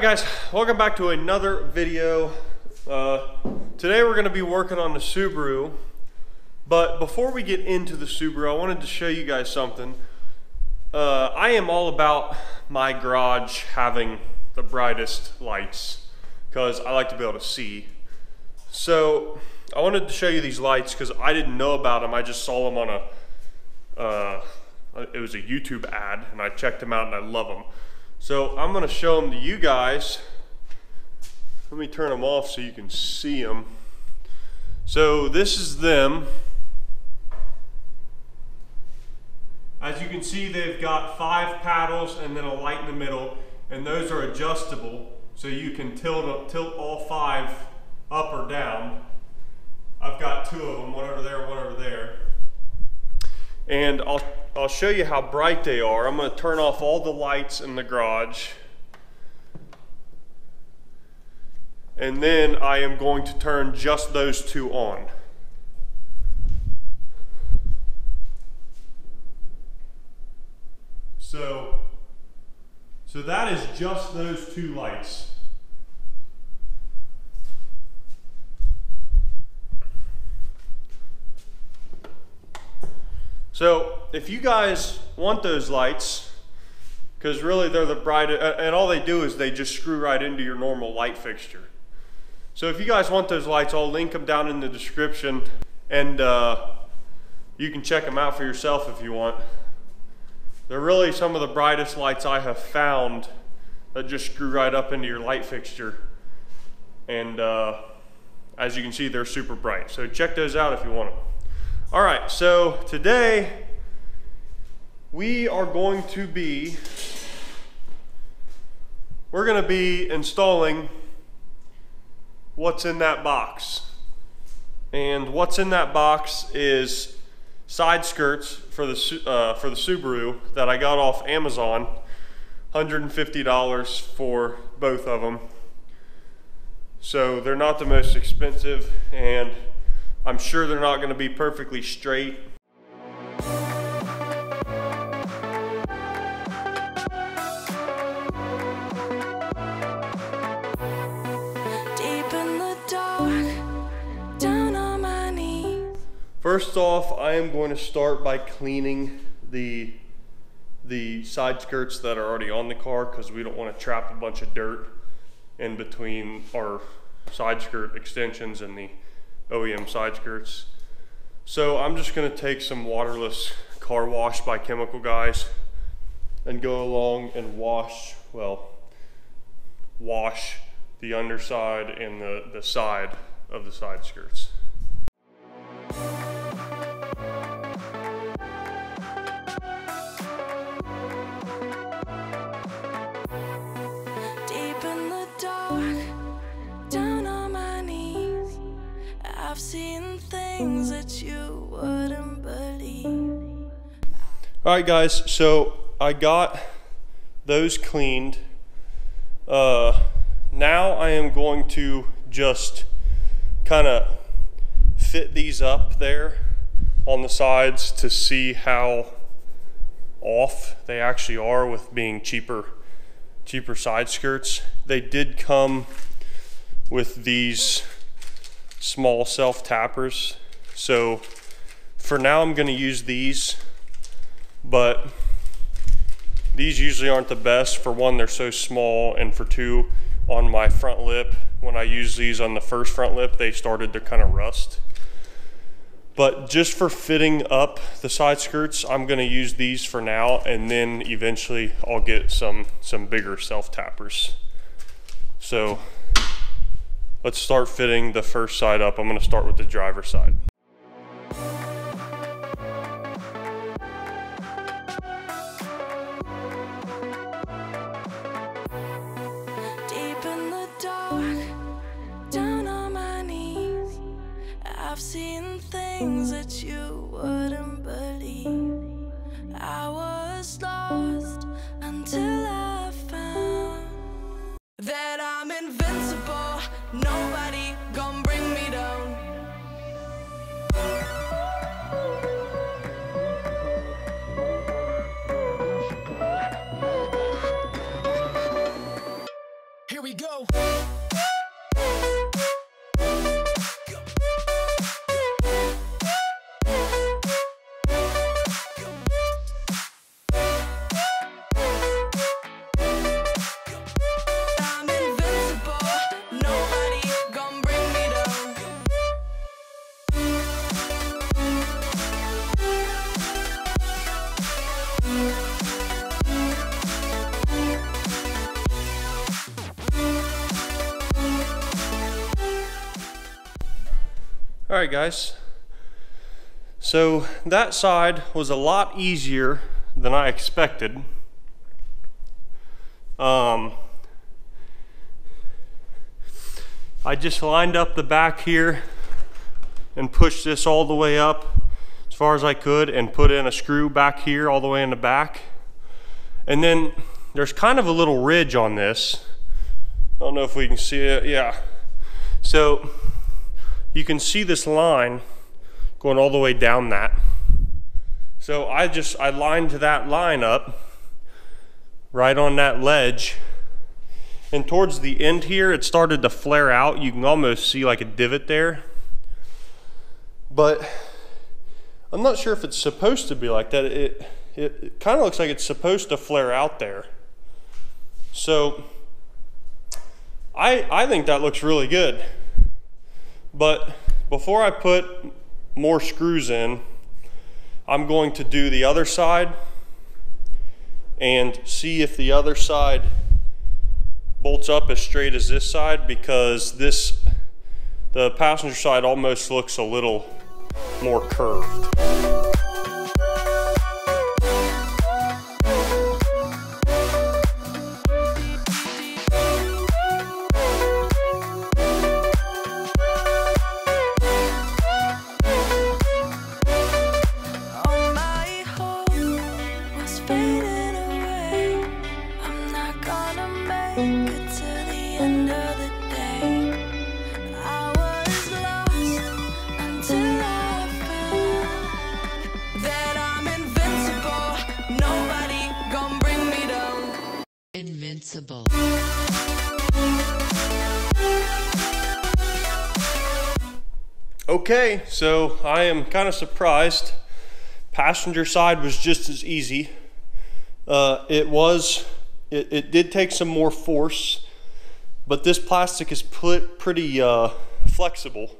Guys, welcome back to another video. Uh, today we're going to be working on the Subaru, but before we get into the Subaru, I wanted to show you guys something. Uh, I am all about my garage having the brightest lights because I like to be able to see. So I wanted to show you these lights because I didn't know about them. I just saw them on a, uh, it was a YouTube ad and I checked them out and I love them. So I'm gonna show them to you guys. Let me turn them off so you can see them. So this is them. As you can see, they've got five paddles and then a light in the middle, and those are adjustable, so you can tilt, tilt all five up or down. I've got two of them, one over there, one over there. And I'll, I'll show you how bright they are. I'm gonna turn off all the lights in the garage. And then I am going to turn just those two on. So, so that is just those two lights. So if you guys want those lights, because really they're the brightest, and all they do is they just screw right into your normal light fixture. So if you guys want those lights, I'll link them down in the description, and uh, you can check them out for yourself if you want. They're really some of the brightest lights I have found that just screw right up into your light fixture. And uh, as you can see, they're super bright. So check those out if you want them. All right, so today we are going to be, we're gonna be installing what's in that box. And what's in that box is side skirts for the, uh, for the Subaru that I got off Amazon. $150 for both of them. So they're not the most expensive and I'm sure they're not going to be perfectly straight. First off, I am going to start by cleaning the the side skirts that are already on the car because we don't want to trap a bunch of dirt in between our side skirt extensions and the OEM side skirts. So I'm just gonna take some waterless car wash by Chemical Guys and go along and wash, well, wash the underside and the, the side of the side skirts. All right, guys, so I got those cleaned. Uh, now I am going to just kind of fit these up there on the sides to see how off they actually are with being cheaper cheaper side skirts. They did come with these small self tappers. So for now I'm gonna use these but these usually aren't the best. For one, they're so small, and for two, on my front lip, when I use these on the first front lip, they started to kind of rust. But just for fitting up the side skirts, I'm gonna use these for now, and then eventually I'll get some, some bigger self tappers. So let's start fitting the first side up. I'm gonna start with the driver side. I've seen things that you wouldn't believe. I was lost until I found that I'm invincible. Nobody gonna bring me down. Here we go. All right, guys. So that side was a lot easier than I expected. Um, I just lined up the back here and pushed this all the way up as far as I could and put in a screw back here all the way in the back. And then there's kind of a little ridge on this. I don't know if we can see it. Yeah. So you can see this line going all the way down that. So I just, I lined that line up right on that ledge. And towards the end here, it started to flare out. You can almost see like a divot there. But I'm not sure if it's supposed to be like that. It, it, it kind of looks like it's supposed to flare out there. So I, I think that looks really good. But before I put more screws in, I'm going to do the other side and see if the other side bolts up as straight as this side because this, the passenger side almost looks a little more curved. Okay, so I am kind of surprised. Passenger side was just as easy. Uh, it was, it, it did take some more force, but this plastic is put pretty uh, flexible,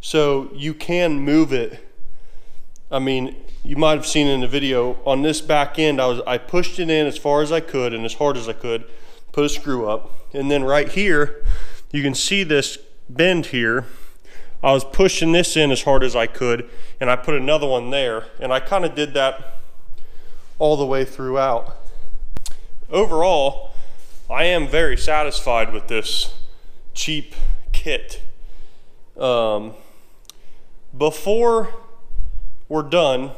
so you can move it. I mean, you might have seen in the video on this back end, I was I pushed it in as far as I could and as hard as I could, put a screw up, and then right here, you can see this bend here. I was pushing this in as hard as I could, and I put another one there, and I kind of did that all the way throughout. Overall, I am very satisfied with this cheap kit. Um, before we're done,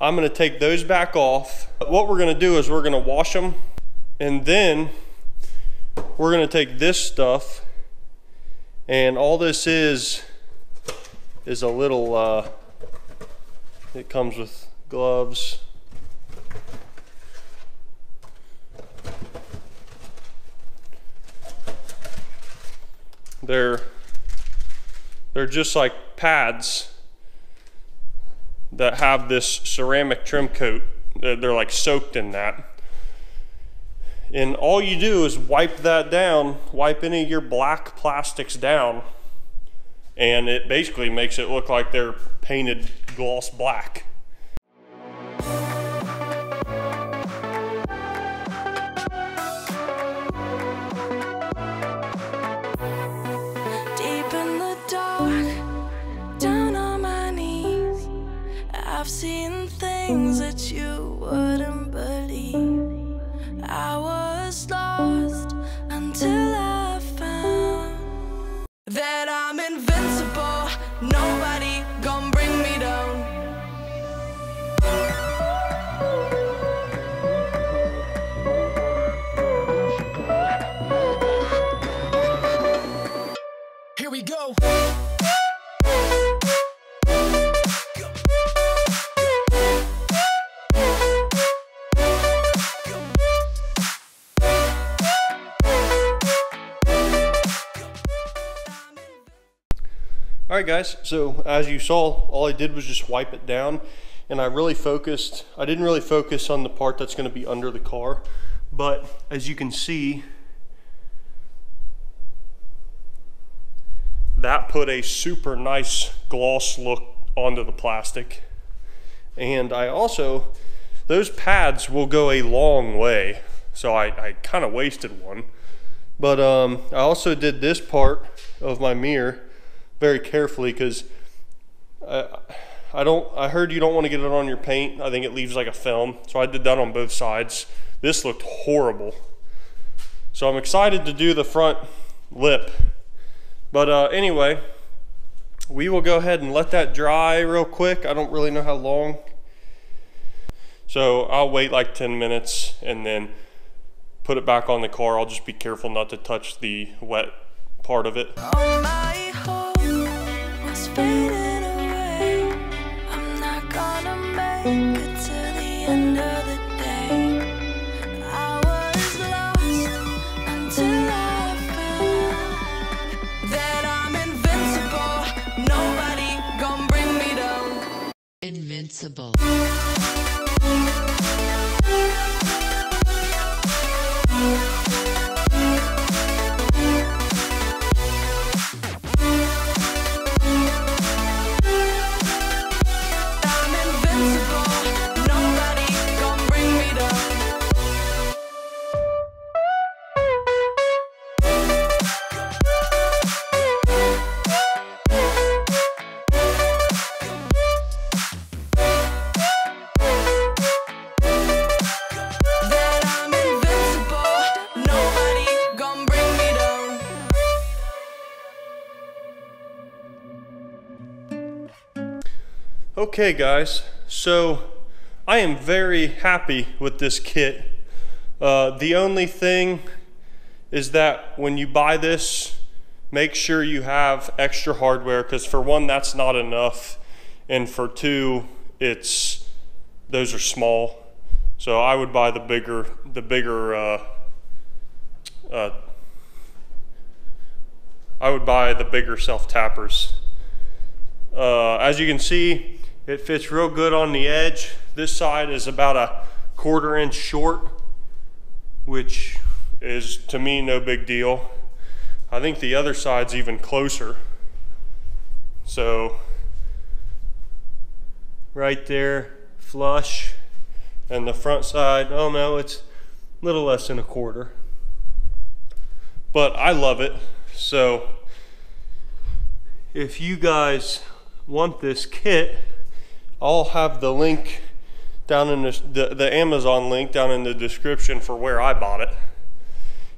I'm gonna take those back off. What we're gonna do is we're gonna wash them, and then we're gonna take this stuff and all this is is a little uh, it comes with gloves. They're they're just like pads that have this ceramic trim coat. They're, they're like soaked in that and all you do is wipe that down, wipe any of your black plastics down, and it basically makes it look like they're painted gloss black. Right, guys. So as you saw, all I did was just wipe it down, and I really focused. I didn't really focus on the part that's going to be under the car, but as you can see, that put a super nice gloss look onto the plastic. And I also, those pads will go a long way. So I, I kind of wasted one. But um, I also did this part of my mirror very carefully because I, I don't. I heard you don't want to get it on your paint. I think it leaves like a film. So I did that on both sides. This looked horrible. So I'm excited to do the front lip. But uh, anyway, we will go ahead and let that dry real quick. I don't really know how long. So I'll wait like 10 minutes and then put it back on the car. I'll just be careful not to touch the wet part of it. Hope I'm not gonna make it the end of the day. I was lost until I found that I'm invincible. Nobody gonna bring me down. Invincible. Okay, guys, so I am very happy with this kit. Uh, the only thing is that when you buy this, make sure you have extra hardware because for one, that's not enough, and for two, it's those are small. So I would buy the bigger, the bigger. Uh, uh, I would buy the bigger self tappers. Uh, as you can see, it fits real good on the edge. This side is about a quarter inch short, which is to me no big deal. I think the other side's even closer. So, right there, flush. And the front side, oh no, it's a little less than a quarter. But I love it. So, if you guys want this kit, I'll have the link down in the, the, the Amazon link down in the description for where I bought it.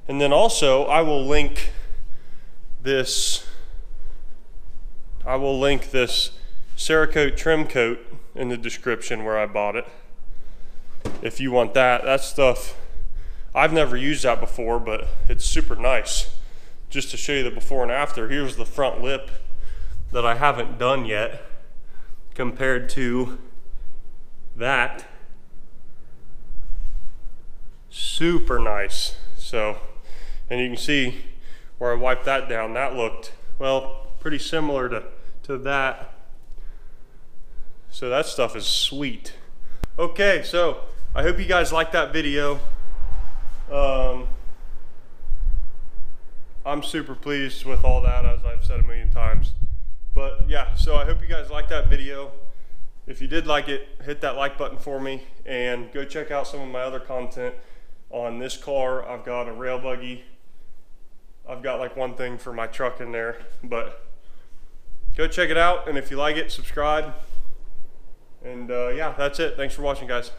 And then also, I will link this. I will link this Cerakote trim coat in the description where I bought it. If you want that, that stuff. I've never used that before, but it's super nice. Just to show you the before and after, here's the front lip that I haven't done yet compared to that. Super nice. So, and you can see where I wiped that down, that looked, well, pretty similar to, to that. So that stuff is sweet. Okay, so I hope you guys liked that video. Um, I'm super pleased with all that, as I've said a million times. But yeah, so I hope you guys liked that video. If you did like it, hit that like button for me and go check out some of my other content on this car. I've got a rail buggy. I've got like one thing for my truck in there, but go check it out. And if you like it, subscribe. And uh, yeah, that's it. Thanks for watching, guys.